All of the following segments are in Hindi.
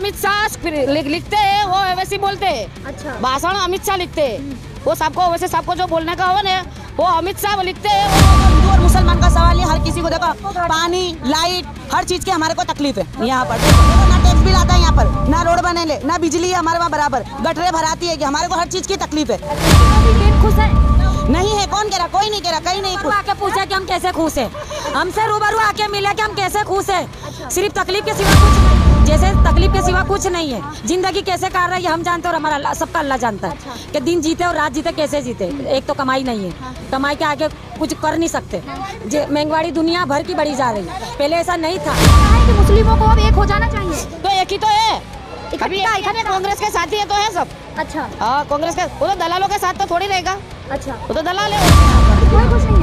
अमित शाह लिख, लिखते हैं वो वैसे बोलते हैं। अच्छा। भाषण अमित शाह लिखते हैं। वो सबको वैसे सबको जो बोलने का हो ना वो अमित शाह लिखते हैं। हिंदू और मुसलमान का सवाल है हर किसी को देखो पानी लाइट हर चीज़ की हमारे को तकलीफ़ है यहाँ पर। ना टैक्स बिल आता है यहाँ पर ना रोड बने ले ना बिजली है हमारे वहाँ बराबर। गटरे भराती है कि हमारे को हर चीज़ की तकलीफ़ है। खुश है नहीं है कौन कह रहा कोई नहीं कह रहा कहीं नहीं आके पूछा कि हम कैसे खुश है? हमसे रूबरू आके मिले कि हम कैसे खुश है? सिर्फ़ तकलीफ़ के सिवा कुछ नहीं। जैसे तकलीफ़ के सिवा कुछ नहीं है। ज़िंदगी कैसे काट रही है हम जानते हैं और हमारा सबका अल्लाह जानता है अच्छा। कि दिन जीते और रात जीते कैसे जीते? एक तो कमाई नहीं है। कमाई के आगे कुछ कर नहीं सकते। जे महँगाई दुनिया भर की बढ़ी जा रही है। पहले ऐसा नहीं था। कि मुस्लिमों को अब एक हो जाना चाहिए। तो एक ही तो है। कांग्रेस के साथी है तो है सब। अच्छा। हाँ कांग्रेस के वो तो दलालों के साथ तो थोड़ी रहेगा। अच्छा। वो तो दलाल है। कोई खुश नहीं। है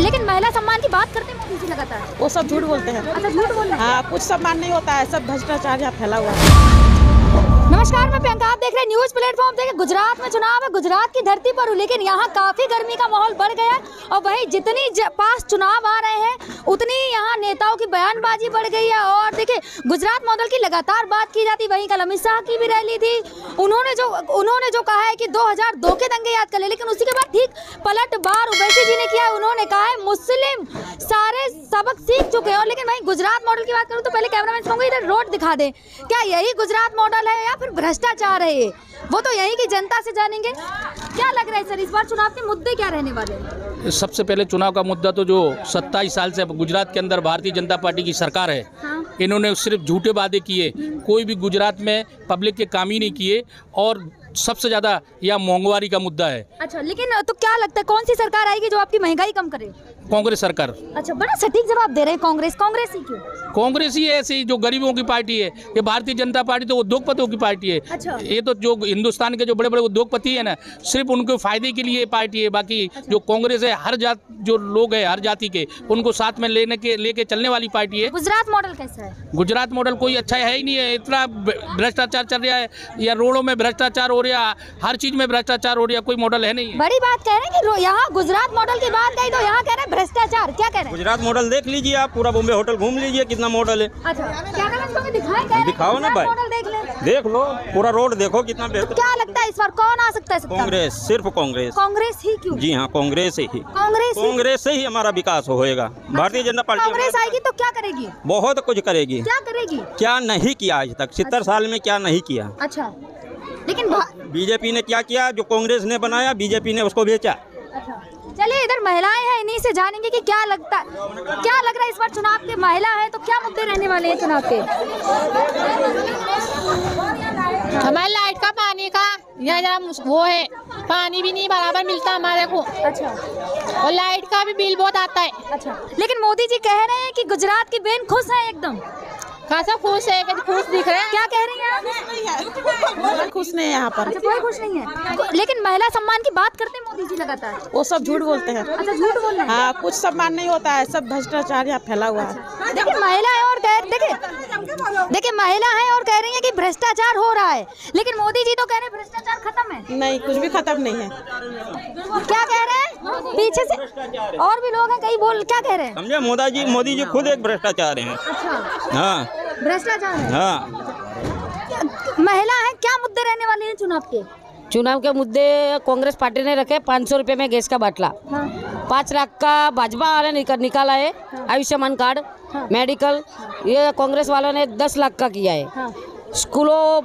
लेकिन महिला सम्मान की बात करते हैं मोदी लगातार। वो सब झूठ बोलते हैं। अच्छा झूठ बोलते हैं? हाँ कुछ सम्मान नहीं होता है सब भ्रष्टाचार यहाँ फैला हुआ है। नमस्कार, मैं प्रियंका, आप देख रहे हैं न्यूज़ प्लेटफॉर्म। देखे गुजरात में चुनाव है, गुजरात की धरती पर हूँ, लेकिन यहाँ काफ़ी गर्मी का माहौल बढ़ गया और वही जितनी पास चुनाव आ रहे हैं, उतनी यहाँ नेताओं की बयानबाजी बढ़ गई है। और देखिए, गुजरात मॉडल की लगातार बात की जाती, वहीं कल अमित शाह की भी रैली थी। उन्होंने जो उन्होंने जो कहा है कि 2002 के दंगे याद कर ले, लेकिन उसी के बाद ठीक पलट बार ओवैसी जी ने किया उन्होंने कहा है, मुस्लिम सारे सबक सीख चुके हैं। और लेकिन वहीं गुजरात मॉडल की बात करूँ तो पहले कैमरा मैन इधर रोड दिखा दें। क्या यही गुजरात मॉडल है या भ्रष्टाचार है वो तो यही की जनता से जानेंगे। क्या लग रहा है सर इस बार चुनाव के मुद्दे क्या रहने वाले हैं? सबसे पहले चुनाव का मुद्दा तो जो सत्ताईस साल से गुजरात के अंदर भारतीय जनता पार्टी की सरकार है। हाँ। इन्होंने सिर्फ़ झूठे वादे किए कोई भी गुजरात में पब्लिक के काम ही नहीं किए और सबसे ज़्यादा यह मोंगवारी का मुद्दा है। अच्छा लेकिन तो क्या लगता है कौन सी सरकार आएगी जो आपकी महँगाई कम करे? कांग्रेस सरकार। अच्छा बड़ा सटीक जवाब दे रहे हैं कांग्रेस। कांग्रेस ही क्यों? कांग्रेस ही ऐसी जो गरीबों की पार्टी है ये भारतीय जनता पार्टी तो उद्योगपतियों की पार्टी है। अच्छा। ये तो जो हिंदुस्तान के जो बड़े बड़े उद्योगपति है ना सिर्फ़ उनके फ़ायदे के लिए पार्टी है बाकी अच्छा। जो कांग्रेस है हर जात जो लोग है हर जाति के उनको साथ में लेने के लेके चलने वाली पार्टी है। गुजरात मॉडल कैसा है? गुजरात मॉडल कोई अच्छा है ही नहीं है इतना भ्रष्टाचार चल रहा है या रोडों में भ्रष्टाचार हो रहा हर चीज़ में भ्रष्टाचार हो रहा कोई मॉडल है नहीं। बड़ी बात कह रहे हैं कि यहाँ गुजरात मॉडल की बात कही तो यहाँ कह रहे हैं भ्रष्टाचार क्या कह रहे हैं? गुजरात मॉडल देख लीजिए आप पूरा बॉम्बे होटल घूम लीजिए कितना मॉडल है। अच्छा क्या दिखाएँ दिखाओ ना भाई। देख लें। देख लो पूरा रोड देखो कितना बेहतर। क्या लगता है इस बार कौन आ सकता है कांग्रेस सिर्फ़ कांग्रेस। कांग्रेस ही क्यों? जी हाँ कांग्रेस ही। कांग्रेस कांग्रेस से ही हमारा विकास होएगा। भारतीय जनता पार्टी कांग्रेस आएगी तो क्या करेगी? बहुत कुछ करेगी। क्या करेगी? क्या नहीं किया आज तक? सत्तर साल में क्या नहीं किया? अच्छा। लेकिन बीजेपी ने क्या किया? जो कांग्रेस ने बनाया बीजेपी ने उसको बेचा। अच्छा। चलिए इधर महिलाएँ हैं इन्हीं से जानेंगे कि क्या लगता है क्या लग रहा है इस बार चुनाव के महिला है तो क्या मुद्दे रहने वाले हैं चुनाव के? हमारे लाइट का पानी का यहाँ जरा वो है पानी भी नहीं बराबर मिलता हमारे को। अच्छा। और लाइट का भी बिल बहुत आता है। अच्छा। लेकिन मोदी जी कह रहे हैं कि गुजरात की बेन खुश है एकदम। खासा खुश है खुश दिख रहा है। क्या कह रही है आप? खुश नहीं है यहाँ पर। अच्छा कोई खुश नहीं है। लेकिन महिला सम्मान की बात करते हैं मोदी जी लगातार। वो सब झूठ बोलते हैं। अच्छा झूठ बोल रहे हैं। हाँ कुछ सम्मान नहीं होता है सब भ्रष्टाचार यहाँ फैला हुआ है। देखिए महिला है और गैर देखिए देखिए महिला है और कह रही है कि भ्रष्टाचार हो रहा है। लेकिन मोदी जी तो कह रहे हैं भ्रष्टाचार खत्म है। नहीं कुछ भी खत्म नहीं है। क्या कह रहे हैं? पीछे से और भी लोग हैं कई बोल क्या कह रहे हैं? समझे? मोदी जी मोदी जी खुद एक भ्रष्टाचार है। अच्छा। हाँ। भ्रष्टाचार हाँ? महिला है? क्या मुद्दे रहने वाले हैं चुनाव के? चुनाव के मुद्दे कांग्रेस पार्टी ने रखे पाँच सौ में गैस का बाटला। हाँ। पाँच लाख का भाजपा वाले निकल, निकाला है आयुष्मान कार्ड मेडिकल ये कांग्रेस वालों ने दस लाख का किया है। हाँ। स्कूलों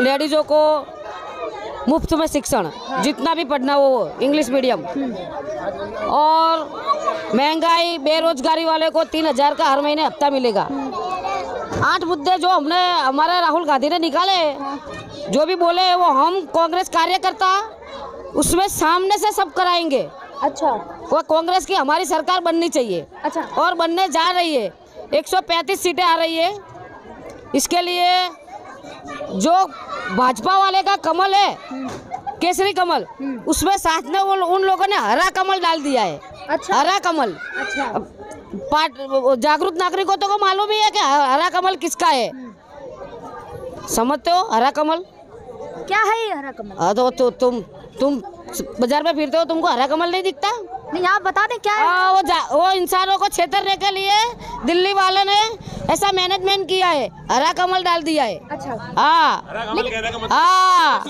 लेडीज़ों को मुफ़्त में शिक्षण जितना भी पढ़ना हो वो इंग्लिश मीडियम। और महँगाई बेरोजगारी वाले को तीन हज़ार का हर महीने हफ़्ता मिलेगा। आठ मुद्दे जो हमने हमारे राहुल गांधी ने निकाले जो भी बोले वो हम कांग्रेस कार्यकर्ता उसमें सामने से सब कराएँगे। अच्छा। वो कांग्रेस की हमारी सरकार बननी चाहिए। अच्छा। और बनने जा रही है। 135 सीटें आ रही है। इसके लिए जो भाजपा वाले का कमल है केसरी कमल उसमें साथ में वो उन लोगों ने हरा कमल डाल दिया है। अच्छा। हरा कमल। अच्छा। जागरूक नागरिकों तो को मालूम ही है कि हरा कमल किसका है। समझते हो? हरा कमल? क्या है ये हरा कमल? तो, तो तुम तुम बाज़ार में फिरते हो तुमको हरा कमल नहीं दिखता? नहीं आप बता दें क्या है? हाँ वो जा- वो इंसानों को छेतरने के लिए दिल्ली वाले ने ऐसा मैनेजमेंट किया है हरा कमल डाल दिया है। अच्छा। हाँ। हाँ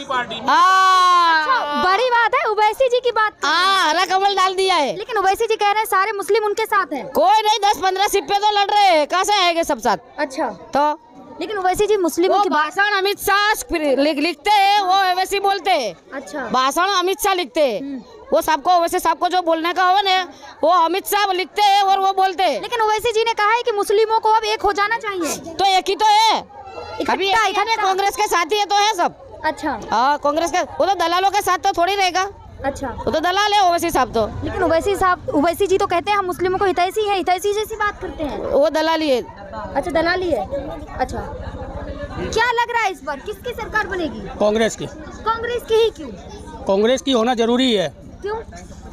हाँ। बड़ी बात है उवैसी जी की बात हाँ हरा कमल डाल दिया है। लेकिन उवैसी जी कह रहे हैं सारे मुस्लिम उनके साथ हैं। कोई नहीं दस पंद्रह सिप्पे तो लड़ रहे हैं। कहाँ से आएँगे सब साथ? अच्छा। तो लेकिन उवैसी जी मुस्लिम वो की भाषण अमित शाह लिखते हैं वो वैसे बोलते हैं। अच्छा। भाषण अमित शाह लिखते हैं। वो सबको वैसे सबको जो बोलने का हो ना वो अमित शाह लिखते हैं और वो बोलते हैं। लेकिन ओवैसी जी ने कहा है कि मुस्लिमों को अब एक हो जाना चाहिए। तो एक ही तो है। अभी। कांग्रेस के साथी है तो है सब। अच्छा। हाँ कांग्रेस के वो तो दलालों के साथ तो थोड़ी रहेगा। अच्छा। वो तो दलाल है ओवैसी साहब तो। लेकिन ओवैसी साहब ओवैसी जी तो कहते हैं हम मुस्लिमों को हितैषी है हितैषी जैसी बात करते हैं। वो दलाली है। अच्छा दलाली है। अच्छा। क्या लग रहा है इस बार? किसकी सरकार बनेगी? कांग्रेस की। कांग्रेस की ही क्यों? कांग्रेस की होना ज़रूरी है। क्यों?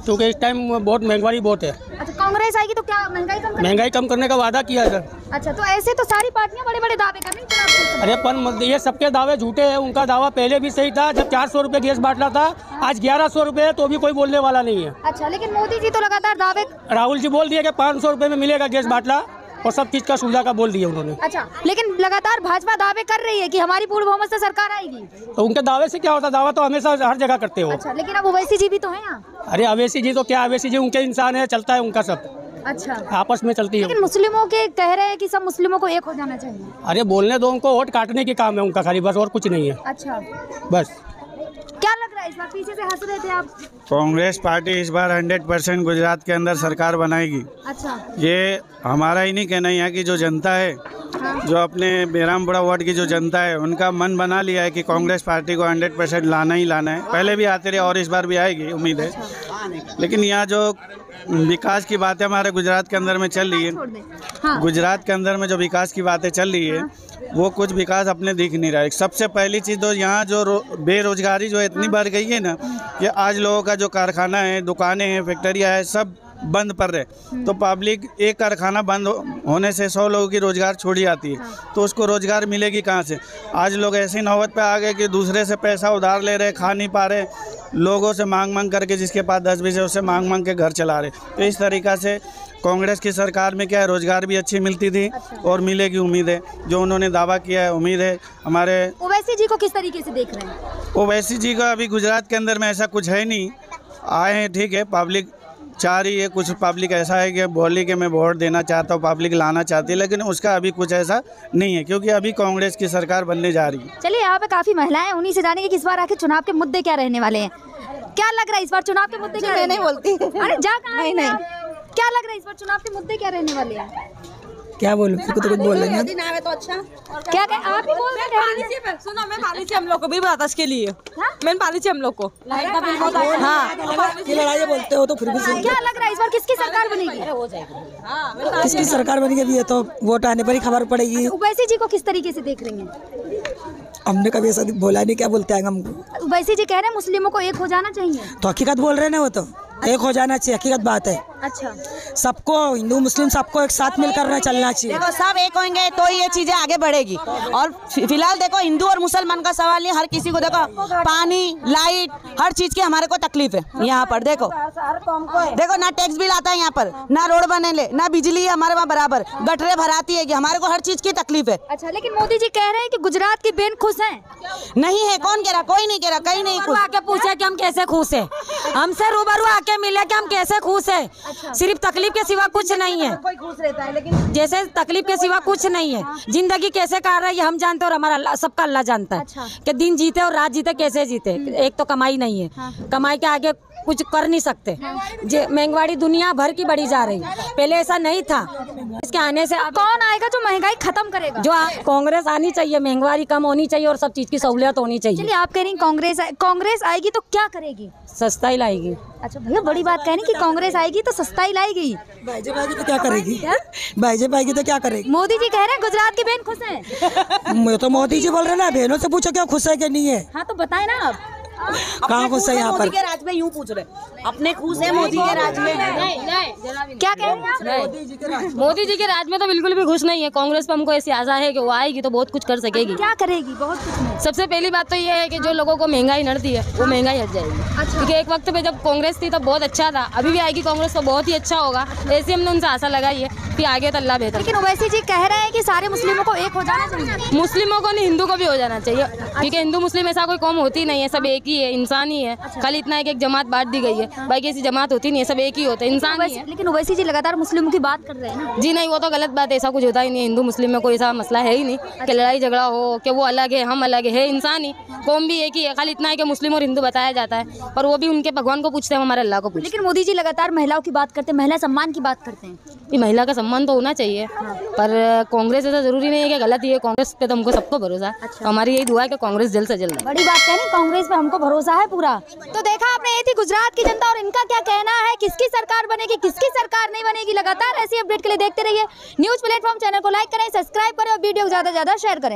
क्योंकि इस टाइम बहुत महँगाई बहुत है। अच्छा कांग्रेस आएगी तो क्या महँगाई कम महँगाई कम करने का वादा किया है। सर अच्छा तो ऐसे तो सारी पार्टियाँ बड़े बड़े दावे कर रही हैं। अरे पर ये सबके दावे झूठे हैं। उनका दावा पहले भी सही था। जब चार सौ रुपये गैस बांटना था आज ग्यारह सौ रुपये है तो भी कोई बोलने वाला नहीं है। अच्छा लेकिन मोदी जी तो लगातार दावे राहुल जी बोल दिए कि पाँच सौ रुपये में मिलेगा गैस बांटना और सब चीज़ का सुविधा का बोल दिया उन्होंने। अच्छा लेकिन लगातार भाजपा दावे कर रही है कि हमारी पूर्व बहुमत से सरकार आएगी? तो उनके दावे से क्या होता? दावा तो हमेशा हर जगह करते हो। अच्छा लेकिन अब अवैसी जी भी तो है यहाँ। अरे अवैसी जी तो क्या? अवैसी जी उनके इंसान है चलता है उनका सब। अच्छा। आपस में चलती है। लेकिन मुस्लिमों के कह रहे हैं कि सब मुस्लिमों को एक हो जाना चाहिए। अरे बोलने दो उनको वोट काटने के काम है उनका खाली बस और कुछ नहीं है। अच्छा। बस। क्या लग रहा है इस बार पीछे से हंस रहे थे आप? कांग्रेस पार्टी इस बार 100 परसेंट गुजरात के अंदर सरकार बनाएगी। अच्छा। ये हमारा ही नहीं कहना यहाँ की जो जनता है जो अपने बेरामपुरा वार्ड की जो जनता है उनका मन बना लिया है कि कांग्रेस पार्टी को 100 परसेंट लाना ही लाना है। पहले भी आते रहे और इस बार भी आएगी उम्मीद है। लेकिन यहाँ जो विकास की बातें हमारे गुजरात के अंदर में चल रही है। हाँ। गुजरात के अंदर में जो विकास की बातें चल रही है वो कुछ विकास अपने दिख नहीं रहा है। सबसे पहली चीज़ तो यहाँ जो बेरोजगारी जो इतनी बढ़ गई है ना कि आज लोगों का जो कारखाना है दुकानें हैं फैक्ट्रियाँ हैं सब बंद पड़ रहे। तो पब्लिक एक कारखाना बंद हो- होने से सौ लोगों की रोज़गार छोड़ी जाती है। तो उसको रोज़गार मिलेगी कहाँ से? आज लोग ऐसी नौबत पे आ गए कि दूसरे से पैसा उधार ले रहे खा नहीं पा रहे। लोगों से मांग मांग करके जिसके पास दस बीस है उससे मांग मांग के घर चला रहे। तो इस तरीक़ा से कांग्रेस की सरकार में क्या है रोज़गार भी अच्छी मिलती थी अच्छा। और मिलेगी उम्मीद। है जो उन्होंने दावा किया है उम्मीद है हमारे ओवैसी जी को किस तरीके से देख रहे हैं? ओवैसी जी का अभी गुजरात के अंदर में ऐसा कुछ है नहीं। आए हैं ठीक है पब्लिक चाह रही है कुछ पब्लिक ऐसा है कि बोली कि मैं वोट देना चाहता हूँ पब्लिक लाना चाहती है लेकिन उसका अभी कुछ ऐसा नहीं है क्योंकि अभी कांग्रेस की सरकार बनने जा रही है। चलिए यहाँ पे काफ़ी महिलाएँ हैं, उन्हीं से जानेंगे कि इस बार आखिर चुनाव के मुद्दे क्या रहने वाले हैं। क्या लग रहा है इस बार चुनाव के मुद्दे क्या मैं नहीं? बोलती। अरे जा नहीं, हैं? क्या लग रहा है इस बार चुनाव के मुद्दे क्या रहने वाले हैं? क्या बोलूँ? फिर तो कुछ बोल रहे हैं क्या कह आप ही बोल रहे हैं। सुनो मैं पाली हम लोग को भी बता इसके लिए। मैंने पाली थी हम लोग को। ये लड़ाई बोलते हो तो फिर भी क्या लग रहा है इस बार किसकी सरकार बनेगी? किसकी सरकार बनेगी अभी ये तो वोट आने पर ही खबर पड़ेगी। उवैसी जी को किस तरीके से देख रही हैं? हमने कभी ऐसा बोला नहीं क्या बोलते हैं हमको उवैसी जी कह रहे हैं मुस्लिमों को एक हो जाना चाहिए। तो हकीकत बोल रहे हैं ना वो तो? एक हो जाना चाहिए हकीकत बात है। अच्छा। सबको हिंदू मुस्लिम सबको एक साथ मिलकर चलना चाहिए। देखो सब एक होंगे तो ये चीज़ें आगे बढ़ेगी। और फ़िलहाल देखो हिंदू और मुसलमान का सवाल नहीं हर किसी को देखो पानी लाइट हर चीज़ की हमारे को तकलीफ़ है यहाँ पर देखो। देखो ना टैक्स बिल आता है यहाँ पर ना रोड बने ले ना बिजली है हमारे वहाँ बराबर गटरे भराती है कि हमारे को हर चीज़ की तकलीफ़ है। अच्छा लेकिन मोदी जी कह रहे हैं की गुजरात की बेन खुश है। नहीं है कौन कह रहा कोई नहीं कह रहा कहीं नहीं आके पूछे कि हम कैसे खुश है। हमसे रूबरू आके मिले की हम कैसे खुश है। सिर्फ़ तकलीफ़ के सिवा कुछ नहीं है। कोई खुश रहता है लेकिन जैसे तकलीफ़ के सिवा कुछ नहीं है। ज़िंदगी कैसे काट रही है हम जानते और हमारा सबका अल्लाह जानता है कि दिन जीते और रात जीते कैसे जीते? एक तो कमाई नहीं है। कमाई के आगे कुछ कर नहीं सकते। जे महँगाई दुनिया भर की बढ़ी जा रही। पहले ऐसा नहीं था। इसके आने से कौन आएगा जो महँगाई खत्म करेगा? जो कांग्रेस आनी चाहिए महँगाई कम होनी चाहिए और सब चीज़ की सहूलियत होनी चाहिए। चलिए आप कह रही कांग्रेस कांग्रेस आएगी तो क्या करेगी? सस्ता ही लाएगी। अच्छा भैया बड़ी बात कह रही कि कांग्रेस आएगी तो सस्ता ही लाएगी। भाईजेपी आएगी तो क्या करेगी? भाईजेपी आएगी तो क्या करेगी? मोदी जी कह रहे हैं गुजरात की बहन खुश है। मैं तो मोदी जी बोल रहे ना बहनों से पूछो क्या खुश है कि नहीं है। हाँ तो बताए ना आप। कहाँ गुस्सा यहाँ पर? राज में यूँ पूछ रहे अपने खुश है मोदी के राज में। क्या कह रहे हैं मोदी जी के राज में तो बिल्कुल भी खुश नहीं है। कांग्रेस पर हमको ऐसी आशा है कि वो आएगी तो बहुत कुछ कर सकेगी। क्या करेगी? बहुत कुछ नहीं। सबसे पहली बात तो ये है कि जो लोगों को महँगाई नड़ती है वो महँगाई हट जाएगी। क्योंकि एक वक्त पे जब कांग्रेस थी तब बहुत अच्छा था अभी भी आएगी कांग्रेस तो बहुत ही अच्छा होगा। ऐसी हमने उनसे आशा लगाई है कि आगे तो अल्लाह बेहतर। लेकिन ओवैसी जी कह रहे हैं कि सारे मुस्लिमों को एक हो जाना चाहिए। मुस्लिमों को नहीं हिंदू को भी हो जाना चाहिए। क्योंकि हिंदू मुस्लिम ऐसा कोई कौम होती नहीं है सब एक ही है इंसान ही है। खाली इतना एक एक जमात बांट दी गई है। बाकी ऐसी जमात होती नहीं है सब एक ही होता है इंसान ही है। लेकिन ओवैसी जी लगातार मुस्लिमों की बात कर रहे हैं ना? जी नहीं वो तो गलत बात है ऐसा कुछ होता ही नहीं हिंदू मुस्लिम में कोई ऐसा मसला है ही नहीं कि लड़ाई झगड़ा हो कि वो अलग है हम अलग है, है इंसान ही। कौम भी एक ही है खाली इतना है कि मुस्लिम और हिंदू बताया जाता है पर वो भी उनके भगवान को पूछते हैं हमारे अल्लाह को पूछते लेकिन मोदी जी लगातार महिलाओं की बात करते हैं महिला सम्मान की बात करते हैं। हैं। महिला का सम्मान तो होना चाहिए पर कांग्रेस ऐसा ज़रूरी नहीं है कि गलत ही है कांग्रेस पे तो हमको सबको भरोसा है। तो हमारी यही दुआ है कि कांग्रेस जल्द से जल्द। बड़ी बात कहनी कांग्रेस पे हमको भरोसा है पूरा। तो देखा आपने ये थी गुजरात की जनता और इनका क्या कहना है? किसकी सरकार बनेगी, किसकी सरकार नहीं बनेगी? लगातार ऐसी अपडेट के लिए देखते रहिए। न्यूज़ प्लेटफॉर्म चैनल को लाइक करें सब्सक्राइब करें और वीडियो को ज़्यादा ज़्यादा शेयर करें।